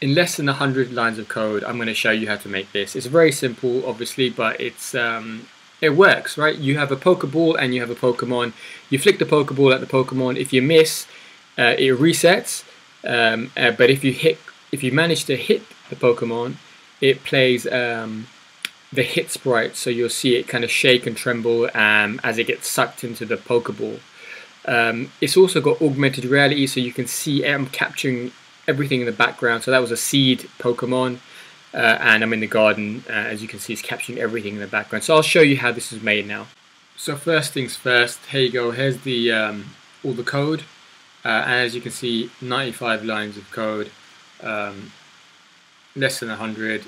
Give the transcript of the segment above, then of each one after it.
in less than 100 lines of code, I'm going to show you how to make this. It's very simple, obviously, but it's um, it works, right? You have a Pokeball and you have a Pokemon. You flick the Pokeball at the Pokemon. If you miss, uh, it resets. Um, uh, but if you hit, if you manage to hit the Pokemon, it plays um, the hit sprite, so you'll see it kind of shake and tremble um, as it gets sucked into the Pokeball. Um, it's also got augmented reality, so you can see I'm capturing everything in the background. So that was a seed Pokemon, uh, and I'm in the garden. Uh, as you can see, it's capturing everything in the background. So I'll show you how this is made now. So first things first, here you go. Here's the um, all the code, uh, and as you can see, 95 lines of code, um, less than 100.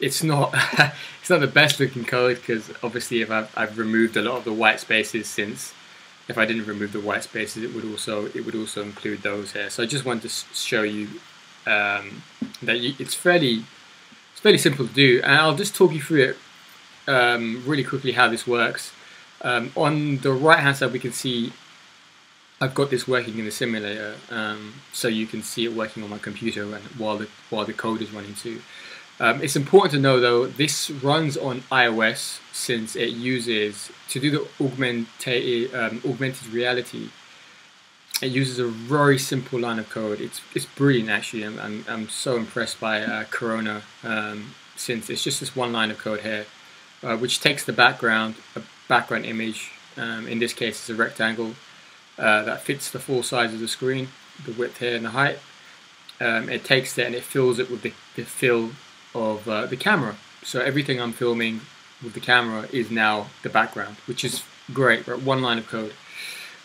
It's not it's not the best looking code because obviously if I've, I've removed a lot of the white spaces since if I didn't remove the white spaces, it would also it would also include those here. So I just wanted to show you um, that you, it's fairly it's fairly simple to do, and I'll just talk you through it um, really quickly how this works. Um, on the right hand side, we can see I've got this working in the simulator, um, so you can see it working on my computer and while the while the code is running too. Um, it's important to know though, this runs on iOS since it uses, to do the augmented, um, augmented reality, it uses a very simple line of code. It's, it's brilliant actually. I'm, I'm, I'm so impressed by uh, Corona um, since it's just this one line of code here, uh, which takes the background, a background image, um, in this case it's a rectangle, uh, that fits the full size of the screen, the width here and the height. Um, it takes that and it fills it with the, the fill of uh, the camera. So everything I'm filming with the camera is now the background, which is great. One line of code,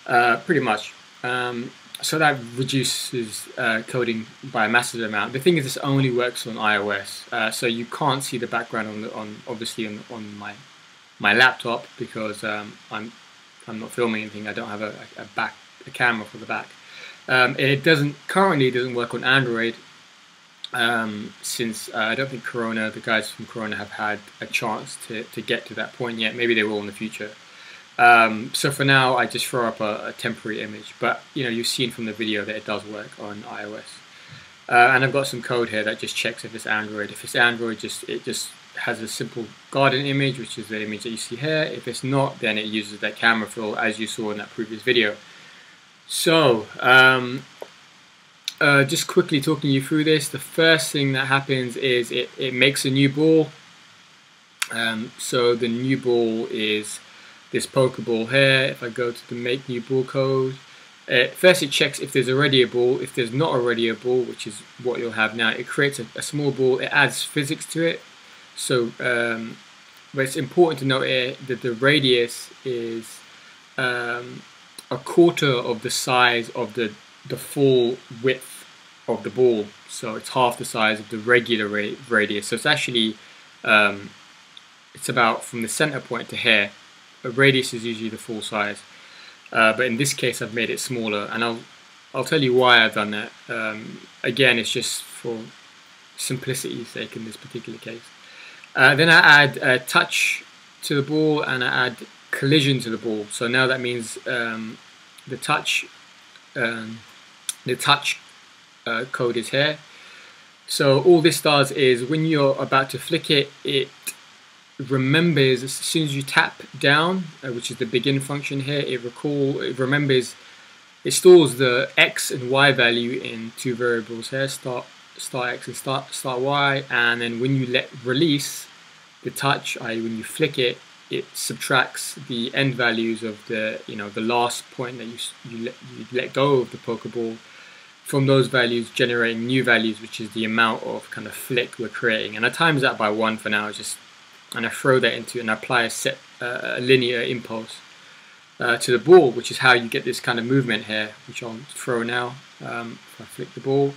uh, pretty much. Um, so that reduces uh, coding by a massive amount. The thing is, this only works on iOS, uh, so you can't see the background on the, on obviously on, on my my laptop because um, I'm I'm not filming anything. I don't have a, a back a camera for the back. Um, it doesn't currently doesn't work on Android um, since uh, I don't think Corona, the guys from Corona have had a chance to, to get to that point yet. Maybe they will in the future. Um, so for now, I just throw up a, a, temporary image, but you know you've seen from the video that it does work on iOS. Uh, and I've got some code here that just checks if it's Android. If it's Android, just it just has a simple garden image, which is the image that you see here. If it's not, then it uses that camera fill as you saw in that previous video. So um, uh, just quickly talking you through this, the first thing that happens is it, it makes a new ball. Um, so the new ball is this Pokeball here. If I go to the make new ball code, uh, first it checks if there's already a ball. If there's not already a ball, which is what you'll have now, it creates a, a small ball. It adds physics to it. So, um, but it's important to note here that the radius is um, a quarter of the size of the the full width of the ball, so it's half the size of the regular ra radius. So it's actually um, it's about from the center point to here. A radius is usually the full size, uh, but in this case I've made it smaller, and I'll I'll tell you why I've done that. Um, again, it's just for simplicity's sake in this particular case. Uh, then I add a touch to the ball and I add collision to the ball. So now that means um, the touch um, the touch uh, code is here. So all this does is when you're about to flick it, it remembers as soon as you tap down, uh, which is the begin function here, it recall it remembers it stores the x and y value in two variables here, start start x and start start y, and then when you let release the touch, i.e. when you flick it, it subtracts the end values of the you know the last point that you you let, you let go of the Pokeball from those values generating new values which is the amount of kind of flick we're creating. And I times that by one for now just and I throw that into and I apply a set uh, a linear impulse uh, to the ball which is how you get this kind of movement here which I'll throw now um, if I flick the ball.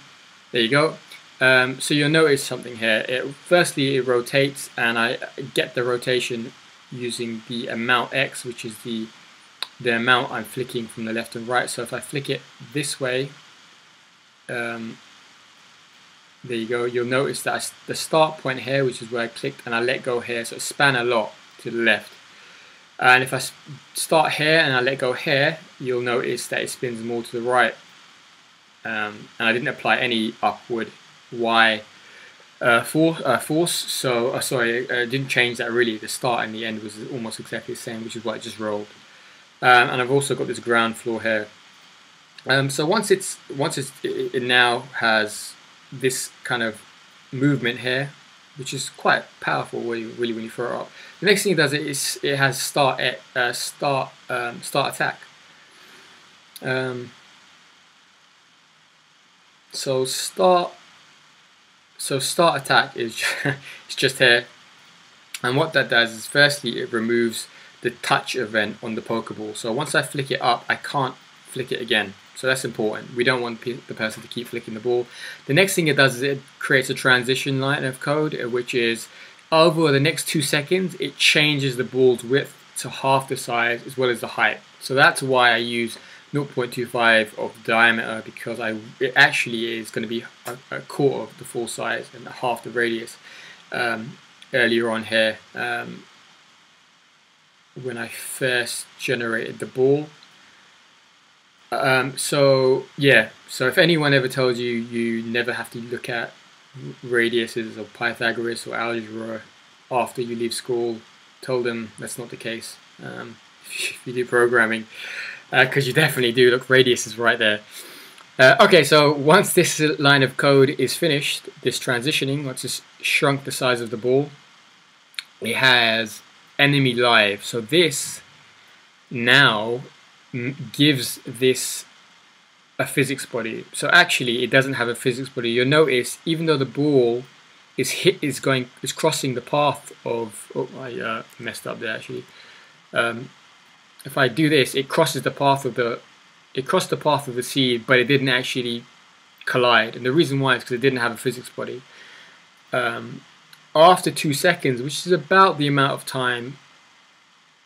There you go. Um, so you'll notice something here. It, firstly it rotates and I get the rotation using the amount x which is the the amount I'm flicking from the left and right. So if I flick it this way um, there you go you'll notice that the start point here which is where I clicked and I let go here so it span a lot to the left and if I start here and I let go here you'll notice that it spins more to the right um, and I didn't apply any upward y uh, force, uh, force. So uh, sorry, I didn't change that really. The start and the end was almost exactly the same, which is why it just rolled. Um, and I've also got this ground floor here. Um, so once it's once it's, it, now has this kind of movement here, which is quite powerful really, really when you throw it up. The next thing it does is it has start uh, start um, start attack. Um, so start so start attack is it's just here, and what that does is firstly it removes the touch event on the Pokeball. So once I flick it up, I can't flick it again. So that's important. We don't want the person to keep flicking the ball. The next thing it does is it creates a transition line of code, uh, which is over the next two seconds, it changes the ball's width to half the size as well as the height. So that's why I use 0.25 of diameter because I it actually is going to be a, a, quarter of the full size and half the radius um, earlier on here um, when I first generated the ball um, so yeah, so if anyone ever tells you you never have to look at radiuses or Pythagoras or algebra after you leave school, tell them that's not the case. Um, if you do programming, because uh, you definitely do. Look, radius is right there. Uh, okay, so once this line of code is finished, this transitioning, once it's shrunk the size of the ball, it has enemy live. So this now gives this a physics body. So actually, it doesn't have a physics body. You'll notice, even though the ball is hit, is going, is crossing the path of. Oh, I uh, messed up there actually. Um, if I do this, it crosses the path of the, it crossed the path of the seed, but it didn't actually collide. And the reason why is because it didn't have a physics body. Um, after two seconds, which is about the amount of time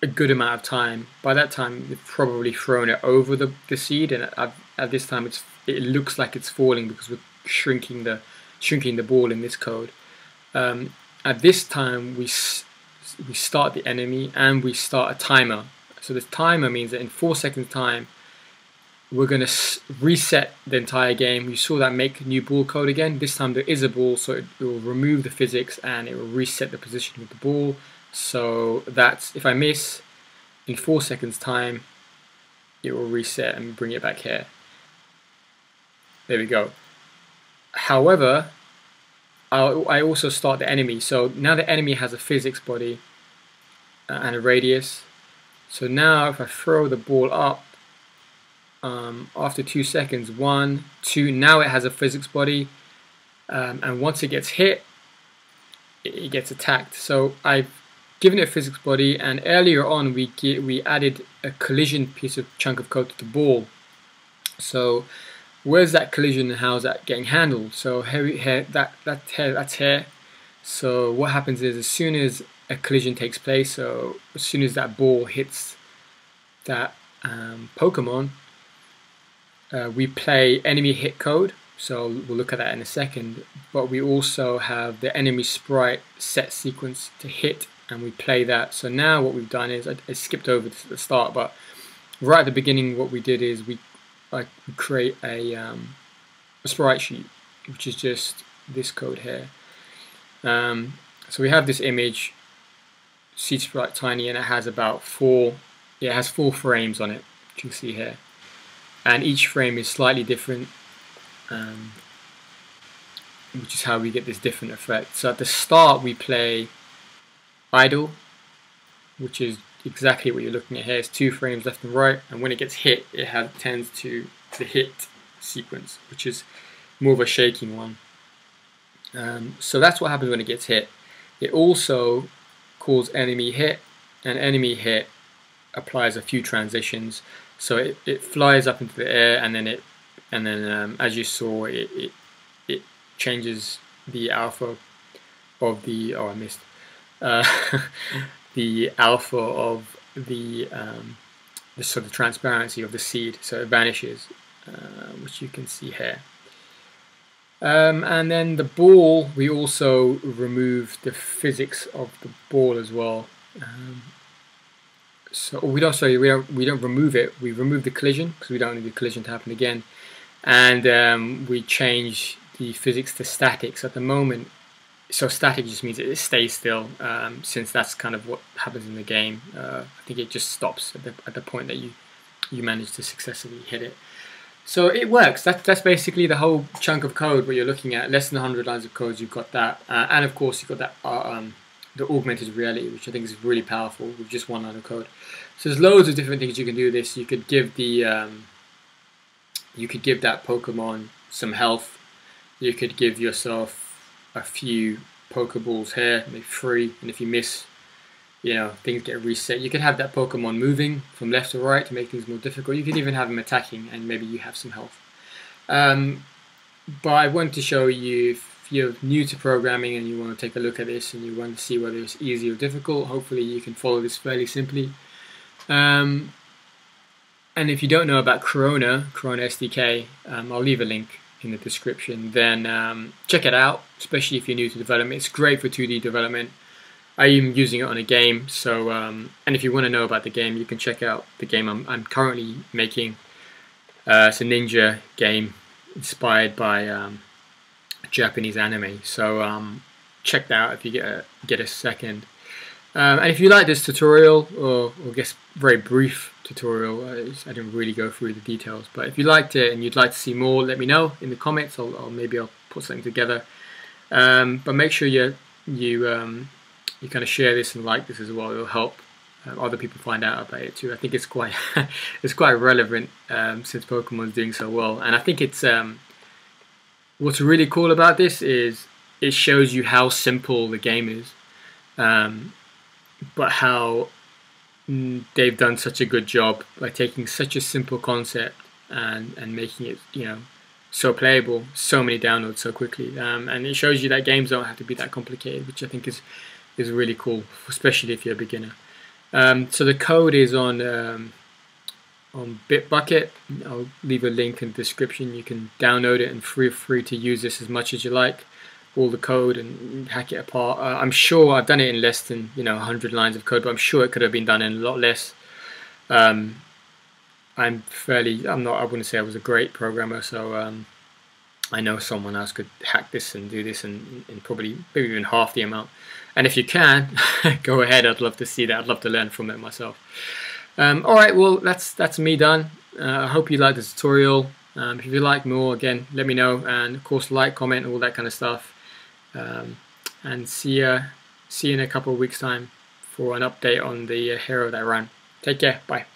a good amount of time. By that time, they've probably thrown it over the, the seed, and at, at this time, it's it looks like it's falling because we're shrinking the shrinking the ball in this code. Um, at this time, we we start the enemy and we start a timer. So this timer means that in four seconds time, we're going to reset the entire game. You saw that make new ball code again. This time there is a ball, so it will remove the physics and it will reset the position of the ball so that's if I miss in four seconds time it will reset and bring it back here. There we go. However I'll, I also start the enemy. So now the enemy has a physics body uh, and a radius. So now if I throw the ball up um, after two seconds one two now it has a physics body. Um, and once it gets hit it gets attacked. So I've given it a physics body and earlier on we get, we added a collision piece of chunk of code to the ball. So where's that collision and how's that getting handled? So here, here that that here, that's here. So what happens is as soon as a collision takes place so as soon as that ball hits that um, Pokemon uh, we play enemy hit code. So we'll look at that in a second. But we also have the enemy sprite set sequence to hit and we play that. So now what we've done is, I, I skipped over to the start, but right at the beginning what we did is we, create a, um, a sprite sheet, which is just this code here. Um, so we have this image, seed sprite tiny, and it has about four, it has four frames on it, which you can see here. And each frame is slightly different, um, which is how we get this different effect. So at the start we play idle, which is exactly what you're looking at here. It's two frames left and right, and when it gets hit, it has, tends to the hit sequence, which is more of a shaking one. Um, so that's what happens when it gets hit. It also calls enemy hit, and enemy hit applies a few transitions. So it, it flies up into the air, and then it and then um, as you saw, it, it it changes the alpha of the oh I missed uh, the alpha of the, um, the sort of transparency of the seed, so it vanishes, uh, which you can see here. Um, and then the ball, we also remove the physics of the ball as well. Um, so we don't sorry we don't we don't remove it. We remove the collision because we don't need the collision to happen again, and um, we change the physics to statics. At the moment, so static just means it stays still, um, since that's kind of what happens in the game. Uh, I think it just stops at the, at the point that you you manage to successfully hit it. So it works. That's that's basically the whole chunk of code where you're looking at less than 100 lines of code. You've got that, uh, and of course you've got that uh, um, the augmented reality, which I think is really powerful with just one line of code. So there's loads of different things you can do with this. You could give the um, you could give that Pokemon some health. You could give yourself a few Pokeballs here, maybe three, and if you miss, you know, things get reset. You could have that Pokemon moving from left to right to make things more difficult. You could even have them attacking, and maybe you have some health. Um, but I want to show you if you're new to programming and you want to take a look at this and you want to see whether it's easy or difficult, hopefully you can follow this fairly simply. Um, and if you don't know about Corona, Corona SDK, um, I'll leave a link in the description, then um, check it out, especially if you're new to development. It's great for 2D development. I am using it on a game, so um, and if you want to know about the game, you can check out the game I'm, I'm currently making. Uh, it's a ninja game inspired by um, Japanese anime, so um, check that out if you get a, get a second. Um, and if you like this tutorial, or, or I guess very brief tutorial, uh, I didn't really go through the details, but if you liked it and you'd like to see more, let me know in the comments, or, or maybe I'll put something together. Um, but make sure you you um, you kind of share this and like this as well. It'll help uh, other people find out about it too. I think it's quite it's quite relevant um, since Pokemon's doing so well, and I think it's um, what's really cool about this is it shows you how simple the game is. Um, but how mm, they've done such a good job by taking such a simple concept and and making it you know so playable, so many downloads so quickly, um, and it shows you that games don't have to be that complicated, which I think is is really cool, especially if you're a beginner. Um, so the code is on um, on Bitbucket. I'll leave a link in the description. You can download it and feel free to use this as much as you like all the code and hack it apart. Uh, I'm sure I've done it in less than you know 100 lines of code, but I'm sure it could have been done in a lot less. Um, I'm fairly, I'm not, I wouldn't say I was a great programmer, so um, I know someone else could hack this and do this in, in probably maybe even half the amount. And if you can, go ahead. I'd love to see that. I'd love to learn from it myself. Um, all right, well that's that's me done. Uh, I hope you liked the tutorial. Um, if you like more, again, let me know, and of course, like, comment, all that kind of stuff. Um, and see you, see you in a couple of weeks' time for an update on the uh, hero that I ran. Take care. Bye.